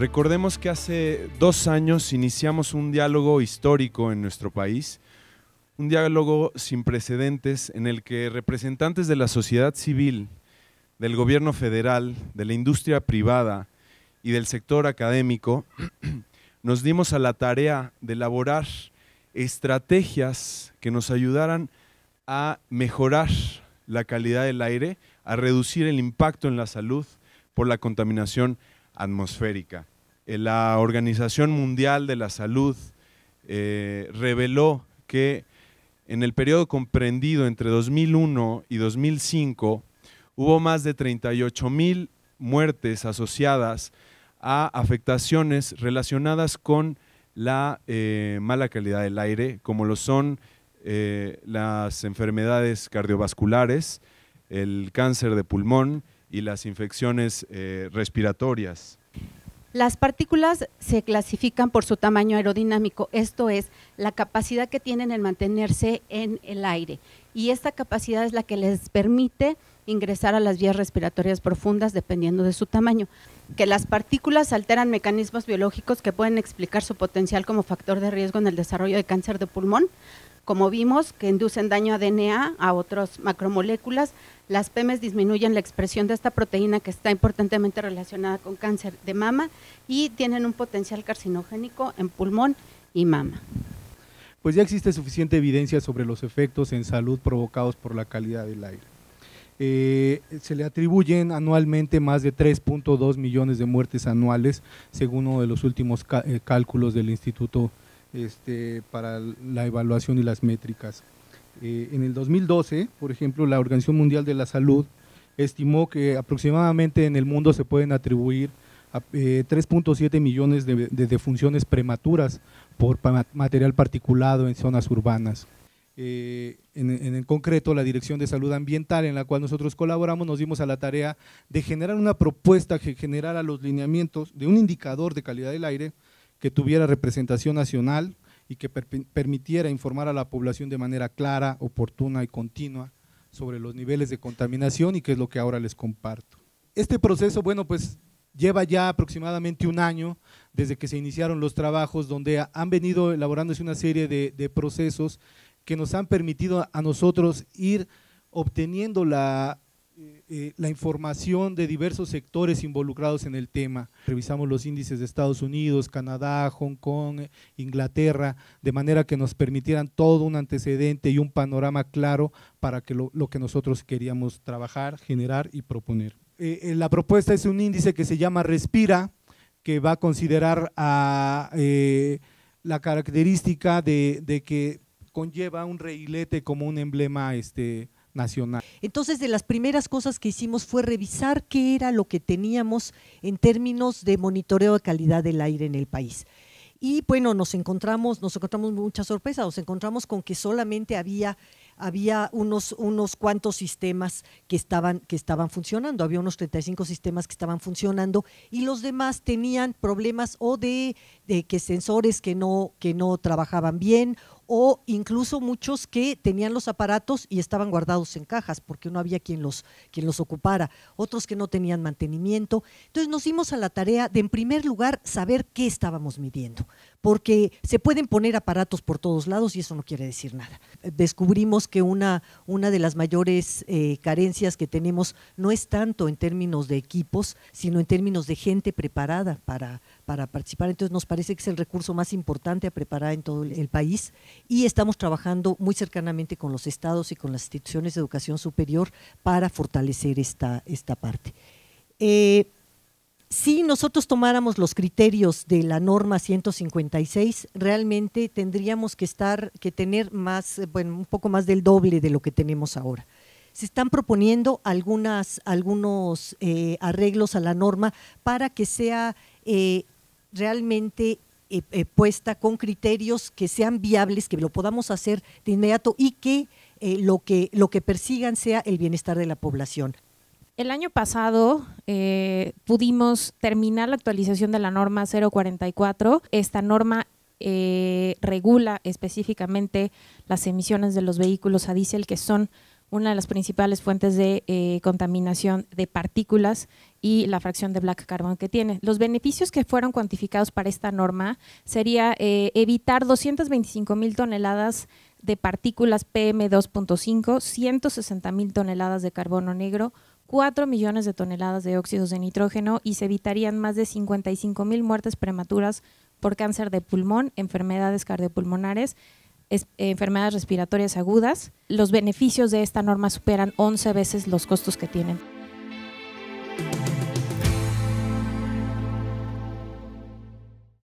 Recordemos que hace dos años iniciamos un diálogo histórico en nuestro país, un diálogo sin precedentes en el que representantes de la sociedad civil, del gobierno federal, de la industria privada y del sector académico, nos dimos a la tarea de elaborar estrategias que nos ayudaran a mejorar la calidad del aire, a reducir el impacto en la salud por la contaminación atmosférica. Eh, la Organización Mundial de la Salud eh, reveló que en el periodo comprendido entre 2001 y 2005 hubo más de 38 mil muertes asociadas a afectaciones relacionadas con la eh, mala calidad del aire, como lo son las enfermedades cardiovasculares, el cáncer de pulmón y las infecciones respiratorias. Las partículas se clasifican por su tamaño aerodinámico, esto es, la capacidad que tienen en mantenerse en el aire. Y esta capacidad es la que les permite ingresar a las vías respiratorias profundas dependiendo de su tamaño. Que las partículas alteran mecanismos biológicos que pueden explicar su potencial como factor de riesgo en el desarrollo de cáncer de pulmón, como vimos, que inducen daño a DNA, a otras macromoléculas. Las PEMES disminuyen la expresión de esta proteína que está importantemente relacionada con cáncer de mama y tienen un potencial carcinogénico en pulmón y mama. Pues ya existe suficiente evidencia sobre los efectos en salud provocados por la calidad del aire. Eh, se le atribuyen anualmente más de 3.2 millones de muertes anuales, según uno de los últimos eh, cálculos del Instituto este, para la evaluación y las métricas. Eh, en el 2012, por ejemplo, la Organización Mundial de la Salud estimó que aproximadamente en el mundo se pueden atribuir 3.7 eh, millones de, defunciones prematuras por material particulado en zonas urbanas. Eh, en, en, concreto, la Dirección de Salud Ambiental, en la cual nosotros colaboramos, nos dimos a la tarea de generar una propuesta que generara los lineamientos de un indicador de calidad del aire que tuviera representación nacional y que permitiera informar a la población de manera clara, oportuna y continua sobre los niveles de contaminación y qué es lo que ahora les comparto. Este proceso, bueno, pues lleva ya aproximadamente un año desde que se iniciaron los trabajos donde han venido elaborándose una serie de procesos que nos han permitido a nosotros ir obteniendo la eh, eh, la información de diversos sectores involucrados en el tema. Revisamos los índices de Estados Unidos, Canadá, Hong Kong, Inglaterra, de manera que nos permitieran todo un antecedente y un panorama claro para que lo, que nosotros queríamos trabajar, generar y proponer. Eh, la propuesta es un índice que se llama Respira, que va a considerar a, la característica de, de, que conlleva un reilete como un emblema este, nacional. Entonces, de las primeras cosas que hicimos fue revisar qué era lo que teníamos en términos de monitoreo de calidad del aire en el país. Y bueno, nos encontramos, nos encontramos mucha sorpresa, nos encontramos con que solamente había había unos, unos cuantos sistemas que estaban, que estaban funcionando, había unos 35 sistemas que estaban funcionando y los demás tenían problemas o de, de que sensores que no, que no trabajaban bien o incluso muchos que tenían los aparatos y estaban guardados en cajas porque no había quien los, quien los ocupara, otros que no tenían mantenimiento. Entonces nos dimos a la tarea de, en primer lugar, saber qué estábamos midiendo, porque se pueden poner aparatos por todos lados y eso no quiere decir nada. Descubrimos que una, una de las mayores eh, carencias que tenemos no es tanto en términos de equipos, sino en términos de gente preparada para, para participar. Entonces nos parece que es el recurso más importante a preparar en todo el país y estamos trabajando muy cercanamente con los estados y con las instituciones de educación superior para fortalecer esta, esta parte. Eh, si nosotros tomáramos los criterios de la norma 156, realmente tendríamos que estar, que tener más, bueno, un poco más del doble de lo que tenemos ahora. Se están proponiendo algunas, algunos eh, arreglos a la norma para que sea eh, realmente eh, eh, puesta con criterios que sean viables, que lo podamos hacer de inmediato y que, eh, lo que lo que persigan sea el bienestar de la población. El año pasado pudimos terminar la actualización de la norma 044. Esta norma regula específicamente las emisiones de los vehículos a diésel que son una de las principales fuentes de eh, contaminación de partículas y la fracción de black carbon que tiene. Los beneficios que fueron cuantificados para esta norma sería eh, evitar 225 mil toneladas de partículas PM2.5, 160 mil toneladas de carbono negro, 4 millones de toneladas de óxidos de nitrógeno y se evitarían más de 55 mil muertes prematuras por cáncer de pulmón, enfermedades cardiopulmonares, enfermedades respiratorias agudas. Los beneficios de esta norma superan 11 veces los costos que tienen.